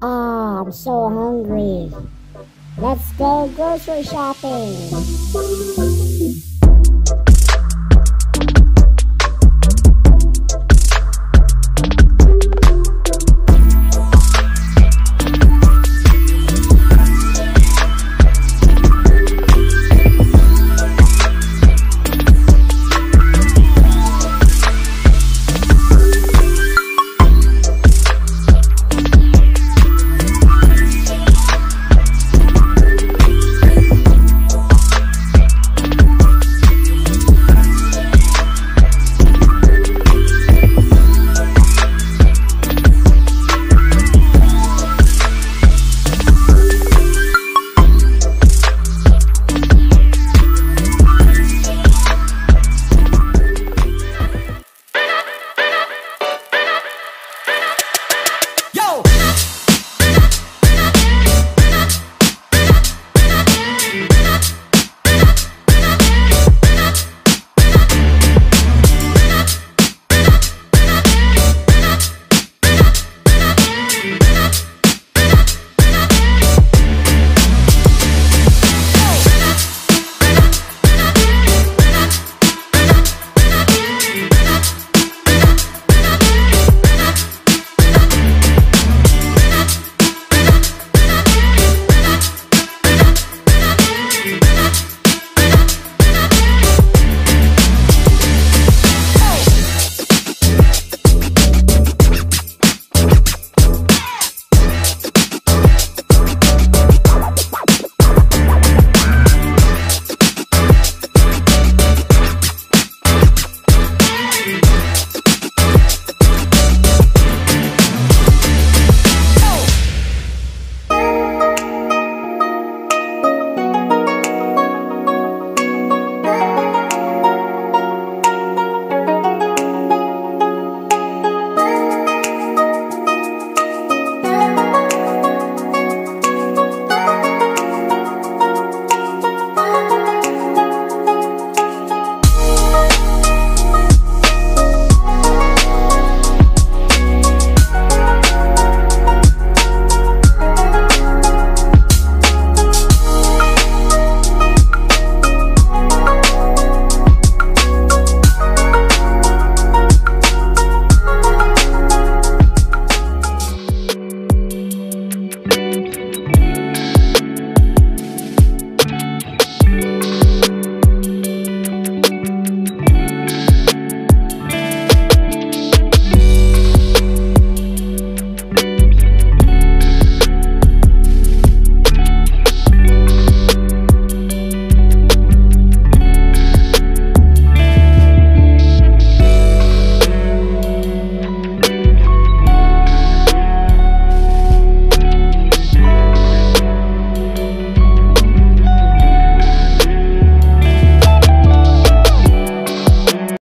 Ah, I'm so hungry. Let's go grocery shopping.